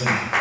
Sim.